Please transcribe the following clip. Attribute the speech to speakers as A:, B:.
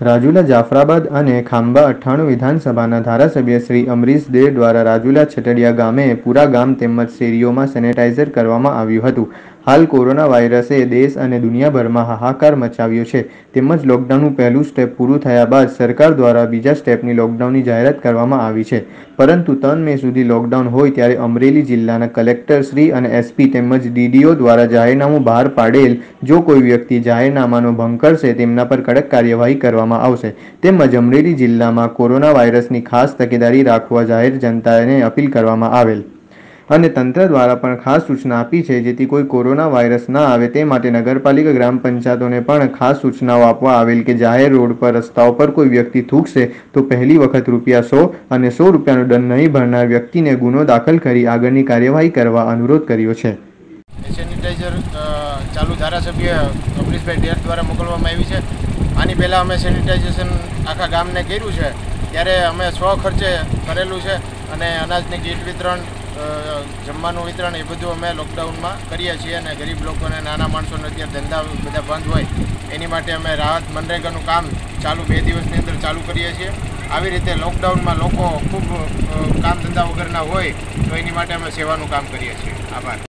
A: રાજુલા જાફરાબાદ અને ખાંબા અઠ્ઠાણું વિધાનસભાના ધારાસભ્ય શ્રી અમરીશ દે દ્વારા રાજુલા છટડિયા ગામે પૂરા ગામ તેમજ શેરીઓમાં સેનેટાઇઝર કરવામાં આવ્યું હતું. હાલ કોરોના વાયરસે દેશ અને દુનિયાભરમાં હાહાકાર મચાવ્યો છે. તેમજ લોકડાઉનનું પહેલું સ્ટેપ પૂરું થયા બાદ સરકાર દ્વારા બીજા સ્ટેપની લોકડાઉનની જાહેરાત કરવામાં આવી છે. પરંતુ ત્રણ મે સુધી લોકડાઉન હોય ત્યારે અમરેલી જિલ્લાના કલેક્ટર શ્રી અને એસપી તેમજ ડીડીઓ દ્વારા જાહેરનામું બહાર પાડેલ જો કોઈ વ્યક્તિ જાહેરનામાનો ભંગ કરશે તેમના પર કડક કાર્યવાહી કરવામાં આવશે. તેમજ અમરેલી જિલ્લામાં કોરોના વાયરસની ખાસ તકેદારી રાખવા જાહેર જનતાને અપીલ કરવામાં આવેલ. અને તંત્ર દ્વારા પણ ખાસ સૂચના આપી છે, જેથી કોઈ કોરોના વાયરસ ના આવે તે માટે નગરપાલિકા, ગ્રામ પંચાયતોને પણ ખાસ સૂચનાઓ આપવા આવેલ કે જાહેર રોડ પર, રસ્તાઓ પર કોઈ વ્યક્તિ થૂકશે, તો પહેલી વખત રૂપિયા સો અને સો રૂપિયાનો દંડ નહીં ભરનાર વ્યક્તિને ગુનો દાખલ કરી આગળની કાર્યવાહી કરવા અનુરોધ કર્યો છે.
B: સેનિટાઈઝર ચાલુ ધારાસભ્ય અમરીશભાઈ ડેર દ્વારા મોકલવામાં આવી છે. આની પહેલાં અમે સેનિટાઇઝેશન આખા ગામને કર્યું છે. ત્યારે અમે સ્વ ખર્ચે કરેલું છે અને અનાજની કીટ વિતરણ જમવાનું, વિતરણ એ બધું અમે લોકડાઉનમાં કરીએ છીએ અને ગરીબ લોકોને, નાના માણસોને અત્યારે ધંધા બધા બંધ હોય, એની માટે અમે રાહત મનરેગાનું કામ ચાલુ બે દિવસની અંદર ચાલુ કરીએ છીએ. આવી રીતે લોકડાઉનમાં લોકો ખૂબ કામ ધંધા વગરના હોય, તો એની માટે અમે સેવાનું કામ કરીએ છીએ. આભાર.